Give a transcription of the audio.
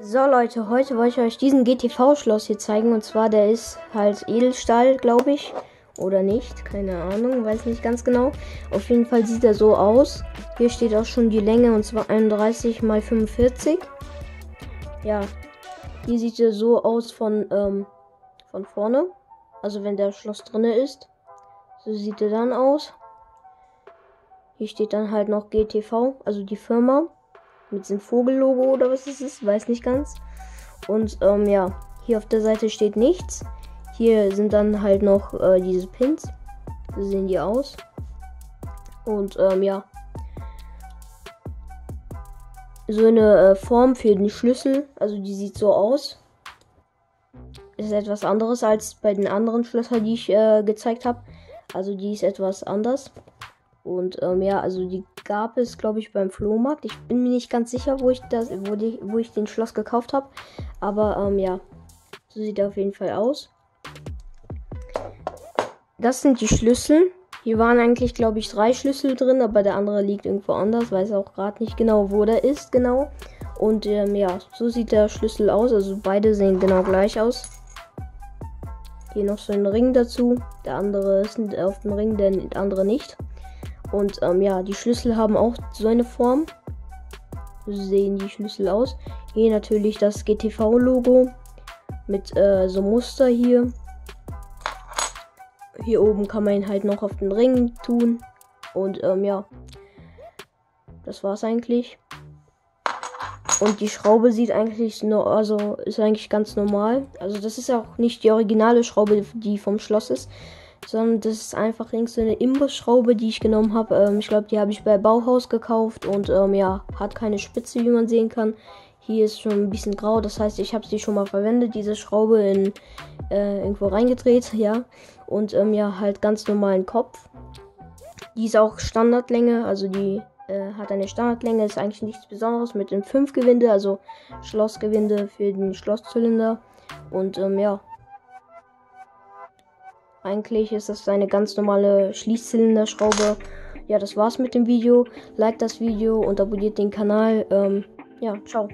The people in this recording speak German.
So Leute, heute wollte ich euch diesen GTV-Schloss hier zeigen. Und zwar, der ist halt Edelstahl, glaube ich. Oder nicht, keine Ahnung, weiß nicht ganz genau. Auf jeden Fall sieht er so aus. Hier steht auch schon die Länge und zwar 31 mal 45. Ja, hier sieht er so aus von, ähm, von vorne. Also wenn der Schloss drinne ist. So sieht er dann aus. Hier steht dann halt noch GTV, also die Firma. Mit diesem Vogellogo oder was es ist, weiß nicht ganz. Und ähm, ja, hier auf der Seite steht nichts. Hier sind dann halt noch äh, diese Pins. So sehen die aus. Und ähm, ja. So eine äh, Form für den Schlüssel. Also die sieht so aus. Ist etwas anderes als bei den anderen Schlössern, die ich äh, gezeigt habe. Also die ist etwas anders. Und ähm, ja, also die gab es, glaube ich, beim Flohmarkt. Ich bin mir nicht ganz sicher, wo ich das, wo, die, wo ich den Schloss gekauft habe. Aber ähm, ja, so sieht er auf jeden Fall aus. Das sind die Schlüssel. Hier waren eigentlich, glaube ich, drei Schlüssel drin, aber der andere liegt irgendwo anders. Weiß auch gerade nicht genau, wo der ist, genau. Und ähm, ja, so sieht der Schlüssel aus. Also beide sehen genau gleich aus. Hier noch so ein Ring dazu. Der andere ist auf dem Ring, der andere nicht. Und ähm, ja, die Schlüssel haben auch so eine Form. So sehen die Schlüssel aus. Hier natürlich das GTV-Logo mit äh, so Muster hier. Hier oben kann man ihn halt noch auf den Ring tun. Und ähm, ja, das war's eigentlich. Und die Schraube sieht eigentlich nur, also ist eigentlich ganz normal. Also das ist auch nicht die originale Schraube, die vom Schloss ist, sondern das ist einfach so eine Imbusschraube, die ich genommen habe. Ähm, ich glaube, die habe ich bei Bauhaus gekauft und ähm, ja, hat keine Spitze, wie man sehen kann. Hier ist schon ein bisschen grau, das heißt, ich habe sie schon mal verwendet, diese Schraube in äh, irgendwo reingedreht, ja. Und ähm, ja, halt ganz normalen Kopf. Die ist auch Standardlänge, also die äh, hat eine Standardlänge, ist eigentlich nichts Besonderes mit dem 5 Gewinde, also Schlossgewinde für den Schlosszylinder. Und ähm, ja. Eigentlich ist das eine ganz normale Schließzylinderschraube. Ja, das war's mit dem Video. Like das Video und abonniert den Kanal. Ähm, ja, ciao.